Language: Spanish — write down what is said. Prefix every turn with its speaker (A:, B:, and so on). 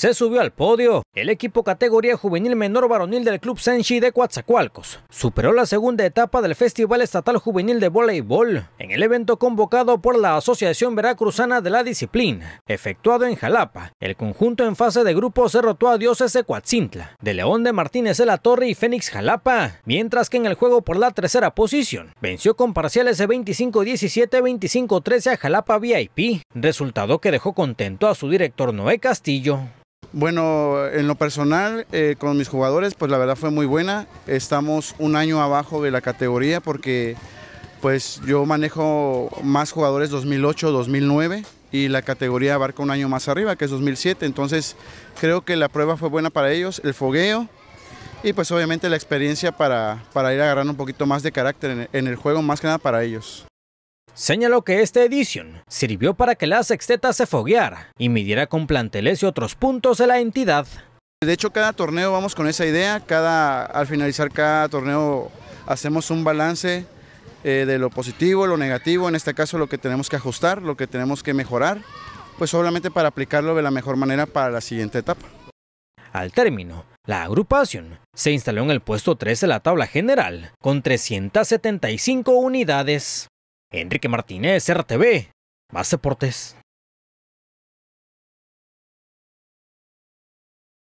A: se subió al podio. El equipo categoría juvenil menor varonil del Club Senshi de Coatzacoalcos superó la segunda etapa del Festival Estatal Juvenil de Voleibol en el evento convocado por la Asociación Veracruzana de la Disciplina, efectuado en Jalapa. El conjunto en fase de grupos derrotó a Dioses de Coatzintla, de León de Martínez de la Torre y Fénix Jalapa, mientras que en el juego por la tercera posición venció con parciales de 25-17, 25-13 a Jalapa VIP, resultado que dejó contento a su director Noé Castillo.
B: Bueno, en lo personal, eh, con mis jugadores, pues la verdad fue muy buena. Estamos un año abajo de la categoría porque pues yo manejo más jugadores 2008-2009 y la categoría abarca un año más arriba, que es 2007. Entonces creo que la prueba fue buena para ellos, el fogueo y pues obviamente la experiencia para, para ir agarrando un poquito más de carácter en el juego, más que nada para ellos.
A: Señaló que esta edición sirvió para que la sexteta se fogueara y midiera con planteles y otros puntos de la entidad.
B: De hecho, cada torneo vamos con esa idea, cada, al finalizar cada torneo hacemos un balance eh, de lo positivo, lo negativo, en este caso lo que tenemos que ajustar, lo que tenemos que mejorar, pues obviamente para aplicarlo de la mejor manera para la siguiente etapa.
A: Al término, la agrupación se instaló en el puesto 3 de la tabla general, con 375 unidades. Enrique Martínez, RTV, Más Deportes.